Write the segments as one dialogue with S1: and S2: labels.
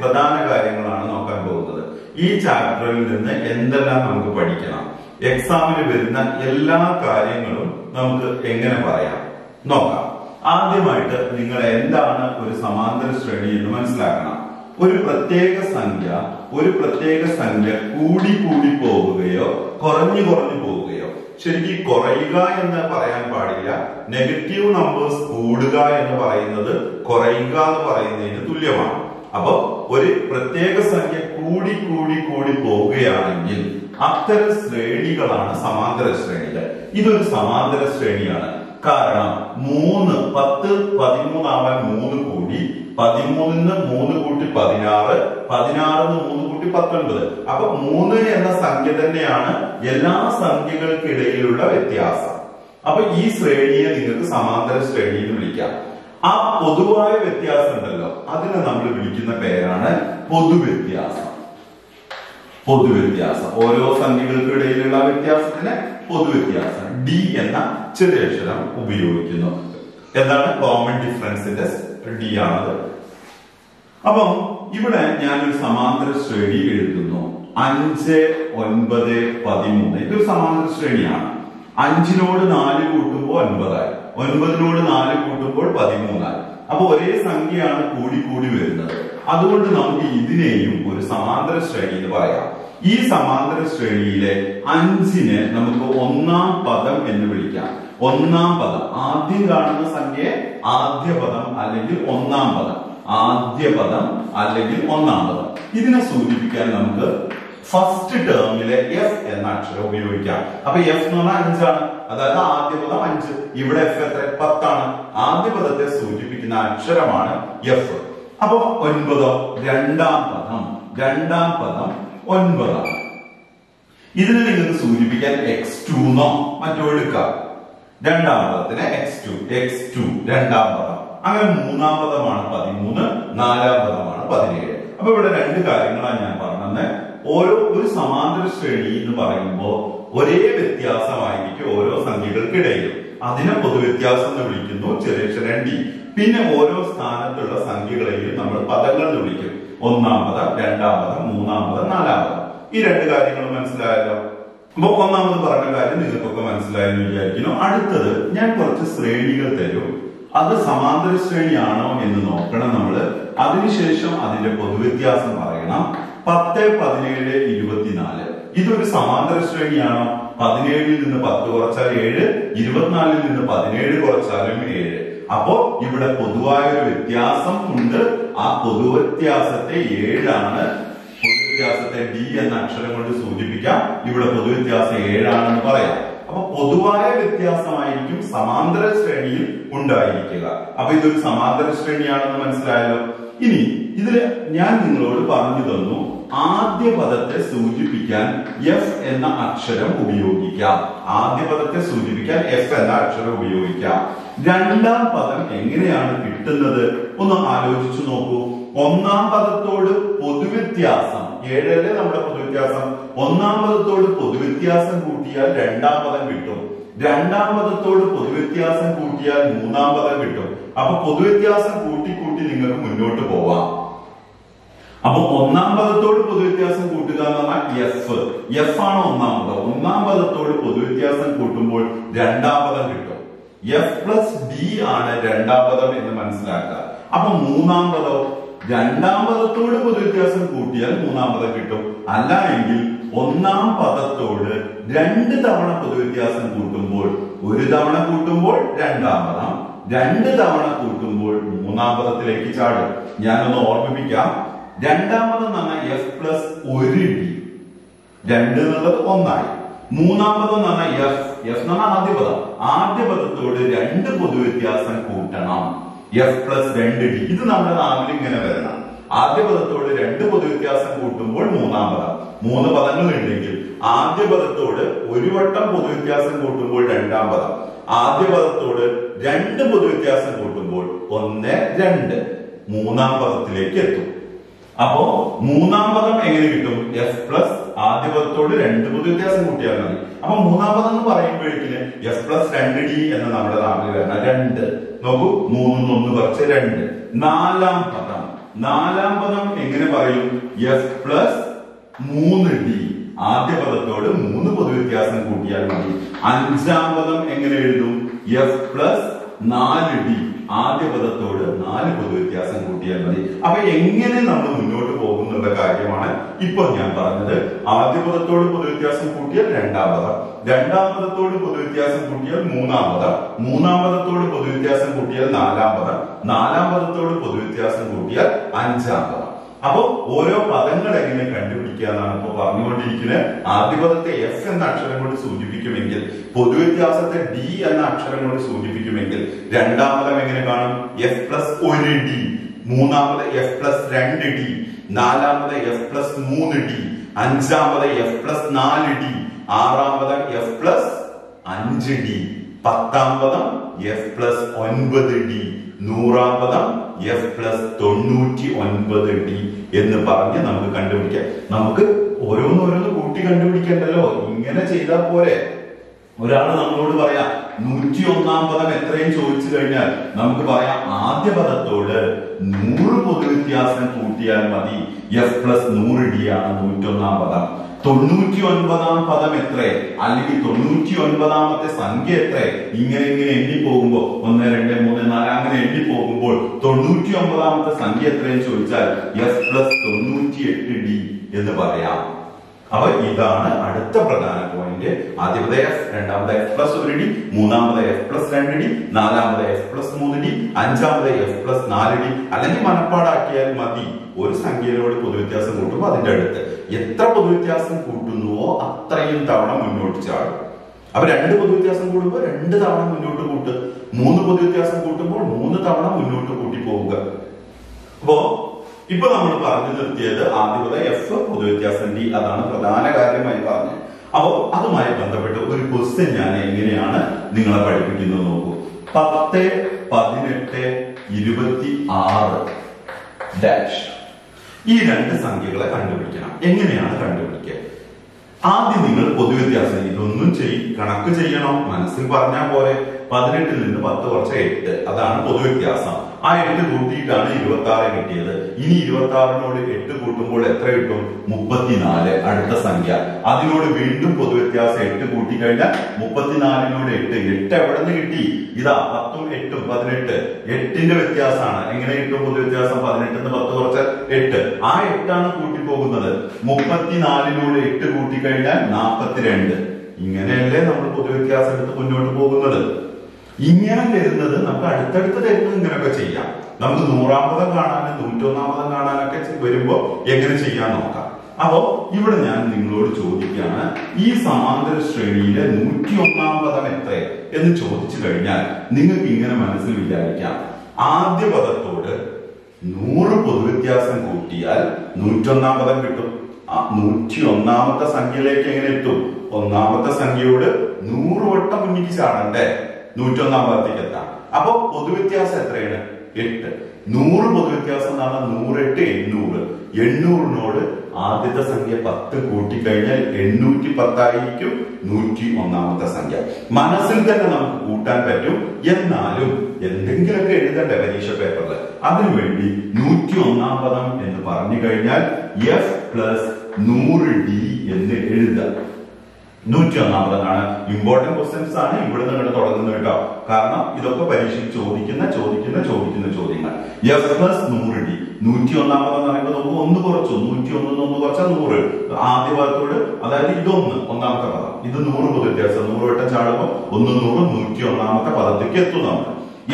S1: പ്രധാന കാര്യങ്ങളാണ് നോക്കാൻ പോകുന്നത്. ഈ ചാപ്റ്ററിൽ നിന്ന് എന്തെല്ലാം നമുക്ക് പഠിക്കണം എക്സാമിന് വരുന്ന എല്ലാ കാര്യങ്ങളും നമുക്ക് എങ്ങനെ പറയാം? നോക്കാം. ആദ്യമായിട്ട് നിങ്ങൾ എന്താണ് ഒരു സമാന്തര ശ്രേണി എന്ന് മനസ്സിലാക്കണം. ഒരു പ്രത്യേക സംഖ്യ ഒരു പ്രത്യേക സംഖ്യ കൂടി കൂടി പോവുകയോ കുറഞ്ഞു കുറഞ്ഞു പോവുകയോ. ശരിക്കും കുറയുക എന്ന് പറയാൻ പാടില്ല. നെഗറ്റീവ് നമ്പേഴ്സ് കൂടുക എന്ന് പറയുന്നത് കുറയുക എന്ന് പറയുന്നതിന് തുല്യമാണ്. അപ്പൊ ഒരു പ്രത്യേക സംഖ്യ കൂടി കൂടി കൂടി പോവുകയാണെങ്കിൽ അത്തരം ശ്രേണികളാണ് സമാന്തര ശ്രേണികൾ. ഇതൊരു സമാന്തര ശ്രേണിയാണ്. കാരണം മൂന്ന് പത്ത് പതിമൂന്നാവാൻ മൂന്ന് കൂടി പതിമൂന്നിന്ന് മൂന്ന് കൂട്ടി പതിനാറ് പതിനാറിന്ന് മൂന്ന് കൂട്ടി പത്തൊൻപത്. അപ്പൊ മൂന്ന് എന്ന സംഖ്യ തന്നെയാണ് എല്ലാ സംഖ്യകൾക്കിടയിലുള്ള വ്യത്യാസം. അപ്പൊ ഈ ശ്രേണിയെ നിങ്ങൾക്ക് സമാന്തര ശ്രേണി എന്ന് വിളിക്കാം. ആ പൊതുവായ വ്യത്യാസം ഉണ്ടല്ലോ അതിനെ നമ്മൾ വിളിക്കുന്ന പേരാണ് പൊതുവ്യത്യാസം. പൊതുവ്യത്യാസം. ഓരോ സംഖ്യകൾക്കിടയിലുള്ള വ്യത്യാസത്തിന് പൊതുവ്യത്യാസം. ഡി എന്ന ചെറിയ അക്ഷരം ഉപയോഗിക്കുന്നു. എന്താണ്? കോമൺ ഡിഫറൻസിന്റെ ഡി ആണത്. അപ്പം ഇവിടെ ഞാനൊരു സമാന്തര ശ്രേണി എഴുതുന്നു. അഞ്ച് ഒൻപത് പതിമൂന്ന്. ഇതൊരു സമാന്തര ശ്രേണിയാണ്. അഞ്ചിനോട് നാല് കൂട്ടുമ്പോൾ ഒൻപതായി. ഒൻപതിനോട് നാല് കൂട്ടുമ്പോൾ പതിമൂന്നായി അപ്പൊ ഒരേ സംഖ്യയാണ് കൂടി കൂടി വരുന്നത്. അതുകൊണ്ട് നമുക്ക് ഇതിനെയും ഒരു സമാന്തര ശ്രേണി എന്ന് പറയാം. ഈ സമാന്തര ശ്രേണിയിലെ അഞ്ചിനെ നമുക്ക് ഒന്നാം പദം എന്ന് വിളിക്കാം. ഒന്നാം പദം. ആദ്യം കാണുന്ന സംഖ്യയെ ആദ്യ പദം അല്ലെങ്കിൽ ഒന്നാം പദം. ആദ്യ പദം അല്ലെങ്കിൽ ഒന്നാം പദം. ഇതിനെ സൂചിപ്പിക്കാൻ നമുക്ക് ഫസ്റ്റ് ടേമിലെ എഫ് എന്ന അക്ഷരം ഉപയോഗിക്കാം. അപ്പൊ എഫ് എന്ന് പറഞ്ഞാൽ അഞ്ചാണ്. അതായത് ആദ്യ പദം അഞ്ച്. ഇവിടെ എഫ് എത്ര? പത്താണ്. ആദ്യ പദത്തെ സൂചിപ്പിക്കുന്ന അക്ഷരമാണ് എഫ് അപ്പൊ ഒൻപതോ. രണ്ടാം പദം. രണ്ടാം പദം ഒൻപതാണ്. ഇതിനെ നിങ്ങൾക്ക് സൂചിപ്പിക്കാൻ എക്സ് ടു എന്നോ മറ്റോ എടുക്കാം. രണ്ടാം പദത്തിന് എക്സ് ടു എക്സ് ടു രണ്ടാം പദം. അങ്ങനെ മൂന്നാം പദമാണ് പതിമൂന്ന് നാലാം പദമാണ് പതിനേഴ്. അപ്പൊ ഇവിടെ രണ്ട് കാര്യങ്ങളാണ് ഞാൻ പറഞ്ഞത്. ഓരോ ഒരു സമാന്തര ശ്രേണി എന്ന് പറയുമ്പോൾ ഒരേ വ്യത്യാസമായിരിക്കും ഓരോ സംഖ്യകൾക്കിടയിലും. അതിനെ പൊതുവ്യത്യാസം എന്ന് വിളിക്കുന്നു ചെറിയ ഡി പിന്നെ ഓരോ സ്ഥാനത്തുള്ള സംഖ്യകളെയും നമ്മൾ പദങ്ങൾ എന്ന് വിളിക്കും. ഒന്നാമത് രണ്ടാമത് മൂന്നാമത് പദം മൂന്നാം പദം നാലാം പദം ഈ രണ്ട് കാര്യങ്ങളും മനസ്സിലായല്ലോ? അപ്പൊ ഒന്നാമത് പറഞ്ഞ കാര്യം നിങ്ങൾക്കൊക്കെ മനസ്സിലായെന്ന് വിചാരിക്കുന്നു. അടുത്തത് ഞാൻ കുറച്ച് ശ്രേണികൾ തരും. അത് സമാന്തര ശ്രേണിയാണോ എന്ന് നോക്കണം നമ്മൾ അതിനുശേഷം അതിന്റെ പൊതുവ്യത്യാസം പറയണം. പത്ത് പതിനേഴ് ഇരുപത്തിനാല്. ഇതൊരു സമാന്തര ശ്രേണിയാണോ. പതിനേഴിൽ നിന്ന് പത്ത് കുറച്ചാൽ ഏഴ് ഇരുപത്തിനാലിൽ നിന്ന് പതിനേഴ് കുറച്ചാലും ഏഴ്. അപ്പോ ഇവിടെ പൊതുവായ ഒരു വ്യത്യാസം ഉണ്ട്. ആ പൊതു വ്യത്യാസത്തെ ഏഴാണ്. പൊതു വ്യത്യാസത്തെ ഡി എന്ന അക്ഷരം കൊണ്ട് സൂചിപ്പിക്കാം. ഇവിടെ പൊതു വ്യത്യാസം ഏഴാണെന്ന് പറയാം. അപ്പൊ പൊതുവായ വ്യത്യാസമായിരിക്കും സമാന്തര ശ്രേണിയിൽ ഉണ്ടായിരിക്കുക. അപ്പൊ ഇതൊരു സമാന്തര ശ്രേണിയാണെന്ന് മനസ്സിലായല്ലോ? ഇനി ഇതിൽ ഞാൻ നിങ്ങളോട് പറഞ്ഞു തന്നു ആദ്യ പദത്തെ സൂചിപ്പിക്കാൻ എഫ് എന്ന അക്ഷരം ഉപയോഗിക്കാം. ആദ്യ പദത്തെ സൂചിപ്പിക്കാൻ എഫ് എന്ന അക്ഷരം ഉപയോഗിക്കാം. രണ്ടാം പദം എങ്ങനെയാണ് കിട്ടുന്നത്? ഒന്ന് ആലോചിച്ചു നോക്കൂ. ഒന്നാം പദത്തോട് പൊതുവ്യത്യാസം. ഏഴല്ലേ നമ്മുടെ പൊതുവ്യത്യാസം? ഒന്നാം പദത്തോട് പൊതുവ്യത്യാസം കൂട്ടിയാൽ രണ്ടാം പദം കിട്ടും. രണ്ടാം പദത്തോട് പൊതുവ്യത്യാസം കൂട്ടിയാൽ മൂന്നാം പദം കിട്ടും. അപ്പൊ പൊതുവ്യത്യാസം കൂട്ടി കൂട്ടി നിങ്ങൾക്ക് മുന്നോട്ട് പോവാം. അപ്പൊ ഒന്നാം പദത്തോട് പൊതുവ്യത്യാസം കൂട്ടുക എന്ന് പറഞ്ഞാൽ എഫ് എഫ് ആണ് ഒന്നാം പദം? ഒന്നാം പദത്തോട് പൊതുവ്യത്യാസം കൂട്ടുമ്പോൾ രണ്ടാം പദം കിട്ടും. എഫ് പ്ലസ് ഡി ആണ് രണ്ടാം പദം എന്ന് മനസ്സിലാക്കുക. അപ്പൊ മൂന്നാം പദം രണ്ടാം പദത്തോട് പൊതുവ്യത്യാസം കൂട്ടിയാൽ മൂന്നാം പദം കിട്ടും. അല്ല എങ്കിൽ ഒന്നാം പദത്തോട് രണ്ട് തവണ പൊതുവ്യത്യാസം കൂട്ടുമ്പോൾ ഒരു തവണ കൂട്ടുമ്പോൾ രണ്ടാം പദം. രണ്ട് തവണ കൂട്ടുമ്പോൾ മൂന്നാം പദത്തിലേക്ക് ചാടും. ഞാനൊന്ന് ഓർമ്മിപ്പിക്കാം. രണ്ടാമത് പറഞ്ഞാൽ എഫ് പ്ലസ് ഒരു ഡി രണ്ട് എന്നുള്ളത് ഒന്നായി. മൂന്നാമത് പറഞ്ഞാൽ എഫ് എഫ് എന്ന് പറഞ്ഞാൽ ആദ്യ പദം. ആദ്യ പദത്തോട് രണ്ട് പൊതുവ്യത്യാസം കൂട്ടണം. എഫ് പ്ലസ് രണ്ട് ഡി ഇത് നമ്മുടെ നാവിൽ ഇങ്ങനെ വരണം. ആദ്യ പദത്തോട് രണ്ട് പൊതുവ്യത്യാസം കൂട്ടുമ്പോൾ മൂന്നാം പദം. മൂന്ന് പദങ്ങൾ ഉണ്ടെങ്കിൽ ആദ്യ പദത്തോട് ഒരു വട്ടം പൊതുവ്യത്യാസം കൂട്ടുമ്പോൾ രണ്ടാം പദം. ആദ്യ പദത്തോട് രണ്ട് പൊതുവ്യത്യാസം കൂട്ടുമ്പോൾ ഒന്ന് രണ്ട്. മൂന്നാം പദത്തിലേക്ക് എത്തും. അപ്പോ മൂന്നാം പദം എങ്ങനെ കിട്ടും? എഫ് പ്ലസ് ആദ്യ പദത്തോട് രണ്ട് പൊതു വ്യത്യാസം കൂട്ടിയാൽ മതി. അപ്പൊ മൂന്നാം പദം എന്ന് പറയുമ്പോഴേക്കിന് എഫ് പ്ലസ് രണ്ട് ഡി എന്ന് നമ്മുടെ നാട്ടിൽ വരണം രണ്ട്. നോക്കൂ മൂന്ന് ഒന്ന് കുറച്ച് രണ്ട്. നാലാം പദം. നാലാം പദം എങ്ങനെ പറയും? എഫ് പ്ലസ് മൂന്ന് ഡി ആദ്യ പദത്തോട് മൂന്ന് പൊതു വ്യത്യാസം കൂട്ടിയാൽ മതി. അഞ്ചാം പദം എങ്ങനെ എഴുതും? എഫ് പ്ലസ് നാല് ഡി ആദ്യ പദത്തോട് നാല് പൊതു വ്യത്യാസം കൂട്ടിയാൽ മതി. അപ്പൊ എങ്ങനെ നമ്മൾ പോകുന്നുള്ള കാര്യമാണ്. ഇപ്പൊ ഞാൻ പറഞ്ഞത് ആദ്യ പദത്തോട് പൊതുവ്യത്യാസം കൂട്ടിയാൽ രണ്ടാം പദം രണ്ടാം പദത്തോട് പൊതുവ്യത്യാസം കൂട്ടിയാൽ മൂന്നാം പദം മൂന്നാം പദത്തോട് പൊതുവ്യത്യാസം കൂട്ടിയാൽ നാലാം പദം നാലാം പദത്തോട് പൊതുവ്യത്യാസം കൂട്ടിയാൽ അഞ്ചാം പദം അപ്പൊ ഓരോ പദങ്ങൾ എങ്ങനെ കണ്ടുപിടിക്കുക എന്നാണ് ഇപ്പൊ പറഞ്ഞുകൊണ്ടിരിക്കുന്നത്. ആദ്യ പദത്തെ എഫ് എന്ന അക്ഷരം കൊണ്ട് സൂചിപ്പിക്കുമെങ്കിൽ പൊതുവ്യത്യാസത്തെ ഡി എന്ന അക്ഷരം കൊണ്ട് സൂചിപ്പിക്കുമെങ്കിൽ രണ്ടാം പദം എങ്ങനെ കാണും? എഫ് പ്ലസ് ഒരു ഡി മൂന്നാമത് എഫ് പ്ലസ് രണ്ട് ഡി നാലാമത് എഫ് പ്ലസ് മൂന്ന് ഡി അഞ്ചാമത് എഫ് പ്ലസ് നാല് ഡി ആറാമത് എഫ് പ്ലസ് അഞ്ച് ഡി പത്താം എഫ് പ്ലസ് ഒൻപത് ഡി നൂറാം പദം എഫ് പ്ലസ് തൊണ്ണൂറ്റി ഒൻപത് ഡി എന്ന് പറഞ്ഞ് നമുക്ക് കണ്ടുപിടിക്കാം. നമുക്ക് ഓരോന്നോരോന്ന് കൂട്ടി കണ്ടുപിടിക്കണ്ടല്ലോ. ഇങ്ങനെ ചെയ്താൽ പോരെ. ഒരാൾ നമ്മളോട് പറയാം നൂറ്റി ഒന്നാം പദം എത്രയും ചോദിച്ചു കഴിഞ്ഞാൽ നമുക്ക് പറയാം ആദ്യ പദത്തോട് നൂറ് പൊതുവ്യത്യാസം കൂട്ടിയാൽ മതി. എഫ് പ്ലസ് നൂറ് ഡി ആണ് നൂറ്റൊന്നാം പദം. തൊണ്ണൂറ്റി ഒൻപതാം പദം എത്ര? അല്ലെങ്കിൽ തൊണ്ണൂറ്റി ഒൻപതാമത്തെ സംഖ്യ എത്ര? ഇങ്ങനെ ഇങ്ങനെ എണ്ണി പോകുമ്പോൾ ഒന്ന് രണ്ട് മൂന്ന് നാല് അങ്ങനെ എണ്ണി പോകുമ്പോൾ തൊണ്ണൂറ്റി ഒമ്പതാമത്തെ സംഖ്യ എത്രയെന്ന് ചോദിച്ചാൽ എഫ് പ്ലസ് തൊണ്ണൂറ്റി എട്ട് ഡി എന്ന് പറയാം. അപ്പൊ ഇതാണ് അടുത്ത പ്രധാന പോയിന്റ്. ആദ്യത്തെ എഫ് രണ്ടാമത്തെ എഫ് പ്ലസ് ഒരു ഡി മൂന്നാമത്തെ എഫ് പ്ലസ് രണ്ട് ഡി നാലാമത്തെ എഫ് പ്ലസ് മൂന്ന് ഡി അഞ്ചാമത്തെ എഫ് പ്ലസ് നാല് ഡി അല്ലെങ്കിൽ മനപ്പാടാക്കിയാൽ മതി. ഒരു സംഖ്യയിലോട് പൊതുവ്യത്യാസം കൂട്ടുമ്പോൾ അതിന്റെ അടുത്ത്. എത്ര പൊതുവ്യത്യാസം കൂട്ടുന്നുവോ അത്രയും തവണ മുന്നോട്ട് ചാടും. അപ്പൊ രണ്ട് പൊതുവ്യത്യാസം കൂടുമ്പോൾ രണ്ട് തവണ മുന്നോട്ട് കൂട്ട്. മൂന്ന് പൊതുവ്യത്യാസം കൂട്ടുമ്പോൾ മൂന്ന് തവണ മുന്നോട്ട് കൂട്ടി പോവുക. അപ്പോ ഇപ്പൊ നമ്മൾ പറഞ്ഞു നിർത്തിയത് ആദ്യത്തെ എഫ് പൊതുവ്യത്യാസം ഡി അതാണ് പ്രധാന കാര്യമായി പറഞ്ഞത്. അപ്പോ അതുമായി ബന്ധപ്പെട്ട് ഒരു ക്വസ്റ്റ്യൻ ഞാൻ എങ്ങനെയാണ് നിങ്ങളെ പഠിപ്പിക്കുന്നത് നോക്കൂ. പത്ത് പതിനെട്ട് ഇരുപത്തി ആറ് ഡാഷ് ഈ രണ്ട് സംഖ്യകളെ കണ്ടുപിടിക്കണം. എങ്ങനെയാണ് കണ്ടുപിടിക്കുക? ആദ്യം നിങ്ങൾ പൊതുവ്യത്യാസം ഇതൊന്നും ചെയ് കണക്ക് ചെയ്യണം. മനസ്സിൽ പറഞ്ഞാൽ പോലെ പതിനെട്ടിൽ നിന്ന് പത്ത് കുറച്ച് എട്ട്. അതാണ് പൊതുവ്യത്യാസം. ആ എട്ട് കൂട്ടിയിട്ടാണ് ഇരുപത്തി ആറ് കിട്ടിയത്. ഇനി ഇരുപത്തി ആറിനോട് എട്ട് കൂട്ടുമ്പോൾ എത്ര കിട്ടും? മുപ്പത്തിനാല്. അടുത്ത സംഖ്യ. അതിനോട് വീണ്ടും പൊതുവ്യത്യാസം എട്ട് കൂട്ടിക്കഴിഞ്ഞാൽ മുപ്പത്തിനാലിനോട് എട്ട്. എട്ട് എവിടെ നിന്ന് കിട്ടി? ഇതാ പത്തും എട്ടും പതിനെട്ട്. എട്ടിന്റെ വ്യത്യാസമാണ്. എങ്ങനെ കിട്ടും പൊതുവ്യത്യാസം? പതിനെട്ടിന്ന് പത്ത് കുറച്ച് എട്ട്. ആ എട്ടാണ് കൂട്ടിപ്പോകുന്നത്. മുപ്പത്തിനാലിനോട് എട്ട് കൂട്ടിക്കഴിഞ്ഞാൽ നാൽപ്പത്തിരണ്ട് ഇങ്ങനെയല്ലേ നമ്മൾ പൊതുവ്യത്യാസം എടുത്ത് മുന്നോട്ട് പോകുന്നത്. ഇങ്ങനെ തരുന്നത് നമുക്ക് അടുത്തടുത്ത് തരുന്നത് ഇങ്ങനെയൊക്കെ ചെയ്യാം. നമുക്ക് നൂറാമതം കാണാനും നൂറ്റൊന്നാമതം കാണാനൊക്കെ വരുമ്പോ എങ്ങനെ ചെയ്യാൻ നോക്കാം. അപ്പോ ഇവിടെ ഞാൻ നിങ്ങളോട് ചോദിക്കുകയാണ് ഈ സമാന്തര ശ്രേണിയിലെ നൂറ്റി ഒന്നാം പദം എത്ര? എന്ന് ചോദിച്ചു കഴിഞ്ഞാൽ നിങ്ങൾക്ക് ഇങ്ങനെ മനസ്സിൽ വിചാരിക്കാം. ആദ്യ പദത്തോട് നൂറ് പൊതുവ്യത്യാസം കൂട്ടിയാൽ നൂറ്റൊന്നാം പദം കിട്ടും. ആ നൂറ്റി ഒന്നാമത്തെ സംഖ്യയിലേക്ക് എങ്ങനെ എത്തും? ഒന്നാമത്തെ സംഖ്യയോട് നൂറ് വട്ടം മുന്നിക്ക് ചാടണ്ടേ? നൂറ്റൊന്നാം പദത്തേക്ക് എത്താം. അപ്പൊ പൊതുവ്യത്യാസം എത്രയാണ്? എട്ട്. നൂറ് പൊതുവ്യത്യാസം എന്ന് പറഞ്ഞാൽ നൂറെട്ട് എണ്ണൂറ്. എണ്ണൂറിനോട് ആദ്യത്തെ സംഖ്യ പത്ത് കൂട്ടിക്കഴിഞ്ഞാൽ എണ്ണൂറ്റി പത്തായിരിക്കും നൂറ്റി ഒന്നാമത്തെ സംഖ്യ. മനസ്സിൽ തന്നെ നമുക്ക് കൂട്ടാൻ പറ്റും. എന്നാലും എന്തെങ്കിലുമൊക്കെ എഴുതണ്ടേ പരീക്ഷ പേപ്പറിൽ അതിനുവേണ്ടി നൂറ്റി ഒന്നാം പദം എന്ന് പറഞ്ഞു കഴിഞ്ഞാൽ എഫ് പ്ലസ് നൂറ് ഡി എന്ന് എഴുതാം നൂറ്റി ഒന്നാമതാണ് ഇമ്പോർട്ടന്റ് ക്വസ്റ്റ്യൻസ് ആണ് ഇവിടെ നിന്ന് ഇവിടെ തുടങ്ങുന്നത് കേട്ടോ. കാരണം ഇതൊക്കെ പരീക്ഷയിൽ ചോദിക്കുന്ന ചോദിക്കുന്ന ചോദിക്കുന്ന ചോദ്യങ്ങൾ. എഫ് പ്ലസ് നൂറ് ഡി നൂറ്റി ഒന്നാമത് എന്ന് പറയുമ്പോൾ നമുക്ക് ഒന്ന് കുറച്ചു. നൂറ്റി ഒന്ന് ഒന്ന് കുറച്ചാൽ നൂറ്. ആദ്യ ഭാഗത്തോട് അതായത് ഇതൊന്ന് ഒന്നാമത്തെ പദം. ഇത് നൂറ് മുതൽ വ്യത്യാസം നൂറ് വട്ടം ചാടുമ്പോൾ ഒന്ന് നൂറ് നൂറ്റി ഒന്നാമത്തെ പദത്തേക്ക് എത്തും നമ്മൾ.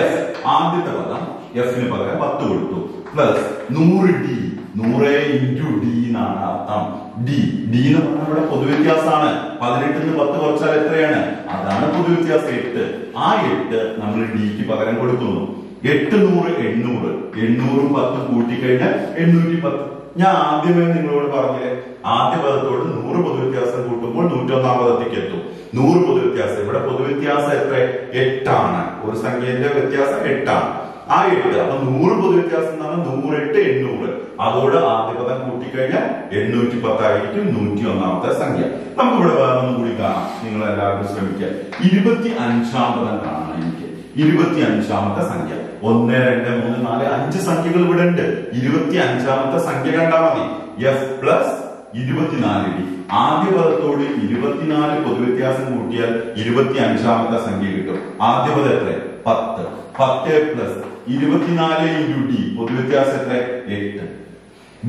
S1: എഫ് ആദ്യത്തെ പദം എഫിന് പകരം പത്ത് കൊടുത്തു. പ്ലസ് നൂറ് ഡി നൂറ് ഇന്റു ഡി എന്നാണ് അർത്ഥം. ഡി ഡി എന്ന് പറഞ്ഞാൽ ഇവിടെ പൊതുവ്യത്യാസമാണ്. പതിനെട്ടിന് പത്ത് കുറച്ചാൽ എത്രയാണ്? അതാണ് പൊതുവ്യത്യാസം എട്ട്. ആ എട്ട് നമ്മൾ ഡിക്ക് പകരം കൊടുക്കുന്നു. എട്ട് നൂറ് എണ്ണൂറ്. എണ്ണൂറും പത്ത് കൂട്ടിക്കഴിഞ്ഞാൽ എണ്ണൂറ്റി പത്ത് ഞാൻ ആദ്യമേ നിങ്ങളോട് പറഞ്ഞില്ലേ ആദ്യ പദത്തോട് നൂറ് പൊതുവ്യത്യാസം കൂട്ടുമ്പോൾ നൂറ്റൊന്നാം പദത്തേക്ക് എത്തും നൂറ് പൊതുവ്യത്യാസം. ഇവിടെ പൊതുവ്യത്യാസം എത്ര? എട്ടാണ്. ഒരു സംഖ്യന്റെ വ്യത്യാസം എട്ടാണ്. ആ എട്ട് അപ്പൊ നൂറ് പൊതുവ്യത്യാസം എന്ന് പറഞ്ഞാൽ നൂറ് എട്ട് എണ്ണൂറ്. അതോട് ആദ്യ പദം കൂട്ടിക്കഴിഞ്ഞാൽ എണ്ണൂറ്റി പത്തായിരിക്കും നൂറ്റി ഒന്നാമത്തെ സംഖ്യ. നമുക്ക് ഇവിടെ വേറെ ഒന്നും കൂടി കാണാം. നിങ്ങൾ എല്ലാവരും ശ്രമിക്കുക. ഇരുപത്തി അഞ്ചാം പദം കാണാം എനിക്ക്. ഇരുപത്തി അഞ്ചാമത്തെ സംഖ്യ. ഒന്ന് രണ്ട് മൂന്ന് നാല് അഞ്ച് സംഖ്യകൾ ഇവിടെ ഉണ്ട്. ഇരുപത്തി അഞ്ചാമത്തെ സംഖ്യ കണ്ടാൽ മതി. എഫ് പ്ലസ് ഇരുപത്തിനാല് ഡി ആദ്യ പദത്തോട് ഇരുപത്തിനാല് പൊതുവ്യത്യാസം കൂട്ടിയാൽ ഇരുപത്തി അഞ്ചാമത്തെ സംഖ്യ കിട്ടും. ആദ്യ പദം എത്ര പത്ത്. പത്ത് പ്ലസ് ഇരുപത്തിനാല് ഇന്റു ഡി പൊതുവ്യത്യാസം എത്ര എട്ട്.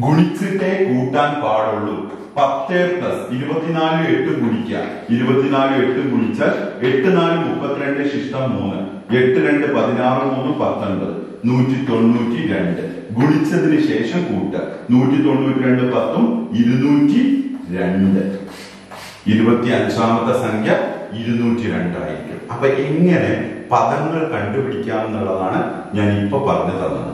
S1: ഗുണിച്ചിട്ടേ കൂട്ടാൻ പാടുള്ളൂ. പത്ത് പ്ലസ് ഇരുപത്തിനാല് എട്ട് ഗുണിക്കുക ഇരുപത്തിനാല് എട്ട് ഗുണിച്ചാൽ എട്ട് നാല് മുപ്പത്തിരണ്ട് ശിഷ്ടം മൂന്ന്. എട്ട് രണ്ട് പതിനാറ് മൂന്ന് പത്തൊൻപത്. നൂറ്റി തൊണ്ണൂറ്റി രണ്ട് ഗുണിച്ചതിന് ശേഷം കൂട്ട നൂറ്റി തൊണ്ണൂറ്റി രണ്ട് പത്തും ഇരുന്നൂറ്റി രണ്ട് ഇരുപത്തി അഞ്ചാമത്തെ സംഖ്യ ഇരുന്നൂറ്റി രണ്ടായിരിക്കും അപ്പൊ എങ്ങനെ പദങ്ങൾ കണ്ടുപിടിക്കാം എന്നുള്ളതാണ് ഞാൻ ഇപ്പൊ പറഞ്ഞു തന്നത്.